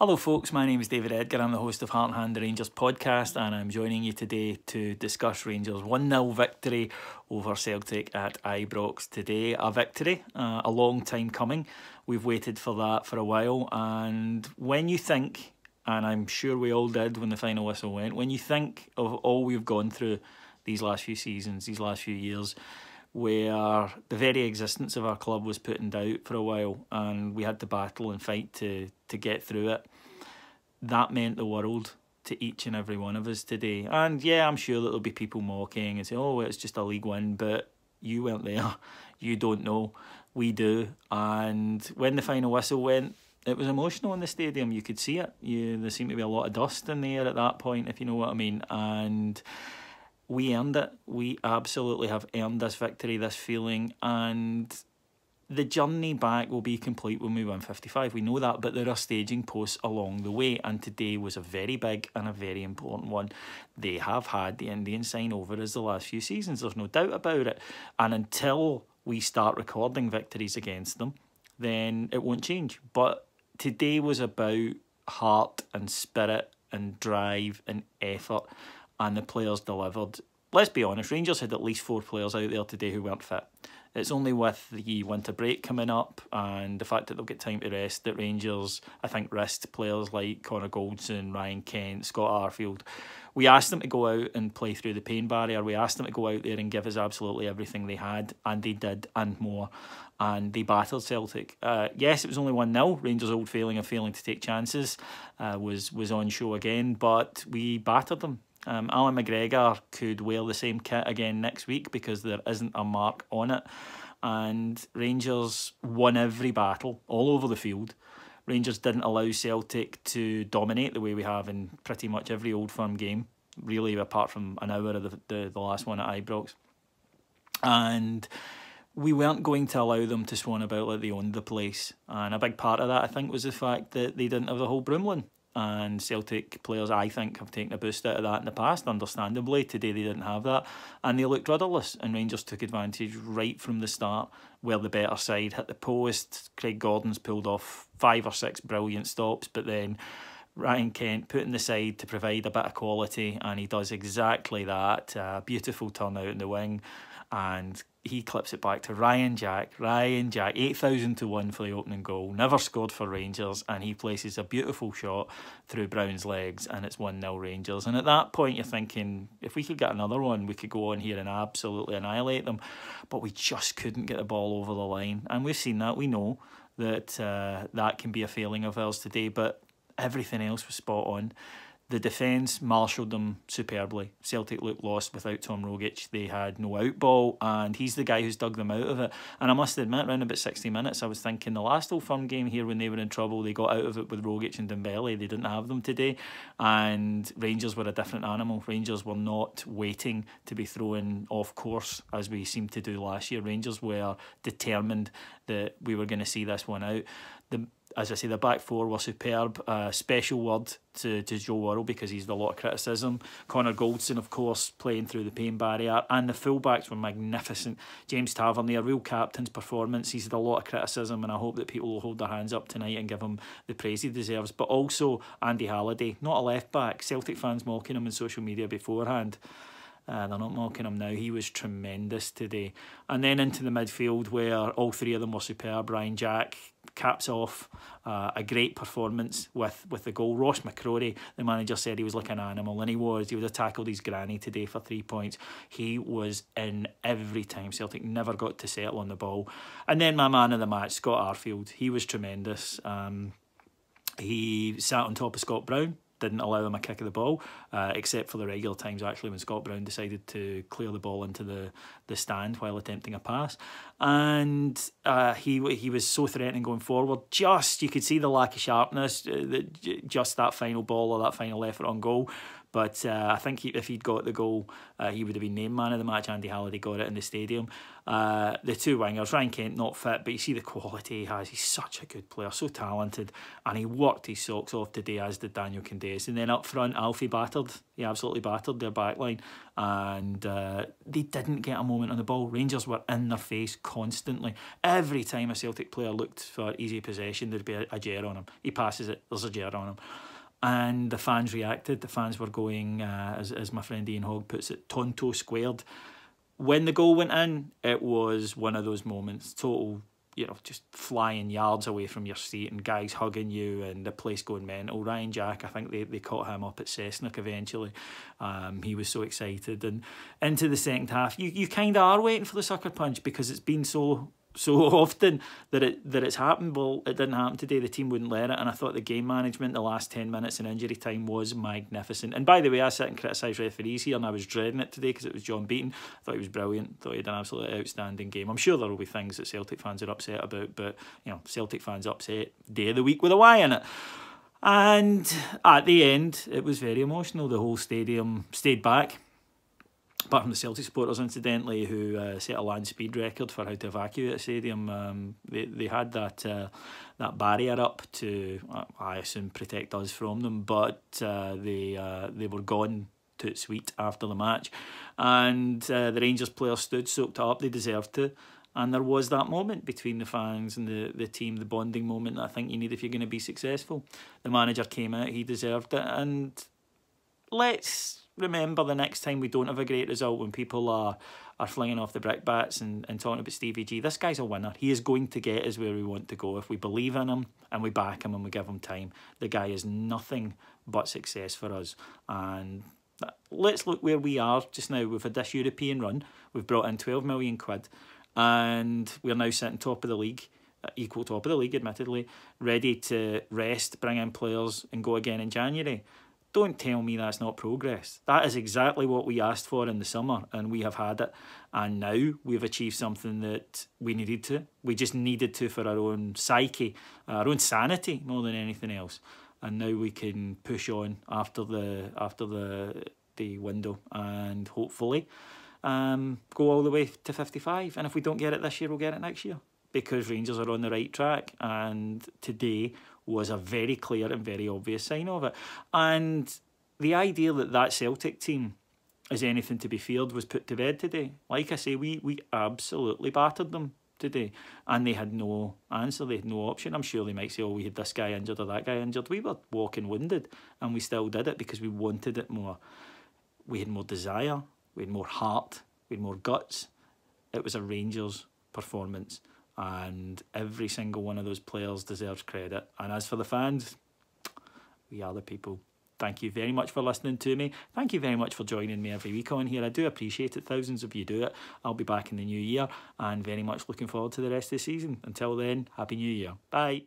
Hello, folks. My name is David Edgar. I'm the host of Heart and Hand the Rangers podcast, and I'm joining you today to discuss Rangers' 1 0 victory over Celtic at Ibrox today. A victory, uh, a long time coming. We've waited for that for a while, and when you think, and I'm sure we all did when the final whistle went, when you think of all we've gone through these last few seasons, these last few years, where the very existence of our club was put in doubt for a while and we had to battle and fight to, to get through it. That meant the world to each and every one of us today. And yeah, I'm sure that there'll be people mocking and say, oh, it's just a league win, but you weren't there. You don't know. We do. And when the final whistle went, it was emotional in the stadium. You could see it. You, there seemed to be a lot of dust in the air at that point, if you know what I mean. And we earned it. We absolutely have earned this victory, this feeling, and the journey back will be complete when we win 55. We know that, but there are staging posts along the way, and today was a very big and a very important one. They have had the Indian sign over as the last few seasons, there's no doubt about it. And until we start recording victories against them, then it won't change. But today was about heart and spirit and drive and effort and the players delivered. Let's be honest, Rangers had at least four players out there today who weren't fit. It's only with the winter break coming up and the fact that they'll get time to rest that Rangers, I think, rest players like Connor Goldson, Ryan Kent, Scott Arfield. We asked them to go out and play through the pain barrier. We asked them to go out there and give us absolutely everything they had, and they did, and more. And they battled Celtic. Uh, yes, it was only 1 0. Rangers' old failing of failing to take chances uh, was, was on show again, but we battered them um, Allan McGregor could wear the same kit again next week because there isn't a mark on it. And Rangers won every battle all over the field. Rangers didn't allow Celtic to dominate the way we have in pretty much every old firm game, really, apart from an hour of the, the, the last one at Ibrox. And we weren't going to allow them to swan about like they owned the place. And a big part of that, I think, was the fact that they didn't have the whole Broomloan and Celtic players, I think, have taken a boost out of that in the past, understandably. Today they didn't have that, and they looked rudderless, and Rangers took advantage right from the start, where the better side hit the post. Craig Gordon's pulled off five or six brilliant stops, but then Ryan Kent put in the side to provide a bit of quality, and he does exactly that. Uh, beautiful turnout in the wing, and he clips it back to Ryan Jack. Ryan Jack, 8,000 to 1 for the opening goal. Never scored for Rangers, and he places a beautiful shot through Brown's legs, and it's 1 0 Rangers. And at that point, you're thinking, if we could get another one, we could go on here and absolutely annihilate them. But we just couldn't get the ball over the line. And we've seen that. We know that uh, that can be a failing of ours today, but everything else was spot on. The defence marshalled them superbly. Celtic looked lost without Tom Rogic. They had no outball, and he's the guy who's dug them out of it. And I must admit, around about 60 minutes, I was thinking the last Old Firm game here when they were in trouble, they got out of it with Rogic and Dembele. They didn't have them today. And Rangers were a different animal. Rangers were not waiting to be thrown off course as we seemed to do last year. Rangers were determined that we were going to see this one out. The as I say, the back four were superb. Uh, special word to, to Joe Worrall because he's had a lot of criticism. Connor Goldson, of course, playing through the pain barrier. And the fullbacks were magnificent. James Tavernier, real captain's performance. He's had a lot of criticism, and I hope that people will hold their hands up tonight and give him the praise he deserves. But also Andy Halliday, not a left back. Celtic fans mocking him on social media beforehand. Uh, they're not mocking him now. He was tremendous today. And then into the midfield where all three of them were superb. Ryan Jack caps off uh, a great performance with, with the goal. Ross McCrorie, the manager said he was like an animal, and he was. He would have tackled his granny today for three points. He was in every time. Celtic never got to settle on the ball. And then my man of the match, Scott Arfield. He was tremendous. Um, he sat on top of Scott Brown didn't allow him a kick of the ball, uh, except for the regular times actually when Scott Brown decided to clear the ball into the, the stand while attempting a pass. And uh, he he was so threatening going forward. Just you could see the lack of sharpness, uh, the, just that final ball or that final effort on goal. But uh, I think he, if he'd got the goal, uh, he would have been named man of the match. Andy Halliday got it in the stadium. Uh, the two wingers, Ryan Kent not fit, but you see the quality he has. He's such a good player, so talented, and he worked his socks off today, as did Daniel Candeias. And then up front, Alfie battered. He absolutely battered their backline, and uh, they didn't get a moment on the ball. Rangers were in their face constantly. Every time a Celtic player looked for easy possession, there'd be a, a jar on him. He passes it, there's a jar on him and the fans reacted. The fans were going, uh, as, as my friend Ian Hogg puts it, tonto squared when the goal went in, it was one of those moments, total, you know, just flying yards away from your seat and guys hugging you and the place going mental. Ryan Jack, I think they, they caught him up at Cessnock eventually. Um, he was so excited. And into the second half, you, you kind of are waiting for the sucker punch because it's been so so often that it that it's happened. Well, it didn't happen today. The team wouldn't let it, and I thought the game management, the last ten minutes in injury time, was magnificent. And by the way, I sit and criticise referees here, and I was dreading it today because it was John Beaton. I thought he was brilliant. Thought he had an absolutely outstanding game. I'm sure there will be things that Celtic fans are upset about, but you know, Celtic fans upset day of the week with a Y in it. And at the end, it was very emotional. The whole stadium stayed back apart from the Celtic supporters, incidentally, who uh, set a land speed record for how to evacuate a stadium, um, they, they had that uh, that barrier up to, uh, I assume, protect us from them, but uh, they uh, they were gone to sweet after the match, and uh, the Rangers players stood soaked up. They deserved to. And there was that moment between the fans and the, the team, the bonding moment that I think you need if you're going to be successful. The manager came out, he deserved it. And let's remember the next time we don't have a great result when people are are flinging off the brickbats and, and talking about Stevie G. This guy's a winner. He is going to get us where we want to go. If we believe in him and we back him and we give him time, the guy is nothing but success for us. And let's look where we are just now. We've had this European run. We've brought in 12 million quid and we're now sitting top of the league uh, equal top of the league, admittedly, ready to rest, bring in players, and go again in January. Don't tell me that's not progress. That is exactly what we asked for in the summer, and we have had it. And now we've achieved something that we needed to. We just needed to for our own psyche, our own sanity, more than anything else. And now we can push on after the after the the window, and hopefully um, go all the way to fifty five. And if we don't get it this year, we'll get it next year because Rangers are on the right track. And today was a very clear and very obvious sign of it. And the idea that that Celtic team is anything to be feared was put to bed today. Like I say, we, we absolutely battered them today and they had no answer, they had no option. I'm sure they might say, oh, we had this guy injured or that guy injured. We were walking winded and we still did it because we wanted it more. We had more desire, we had more heart, we had more guts. It was a Rangers performance and every single one of those players deserves credit. And as for the fans, we are the people. Thank you very much for listening to me. Thank you very much for joining me every week on here. I do appreciate it. Thousands of you do it. I'll be back in the new year and very much looking forward to the rest of the season. Until then, Happy New Year. Bye.